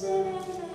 Jesus.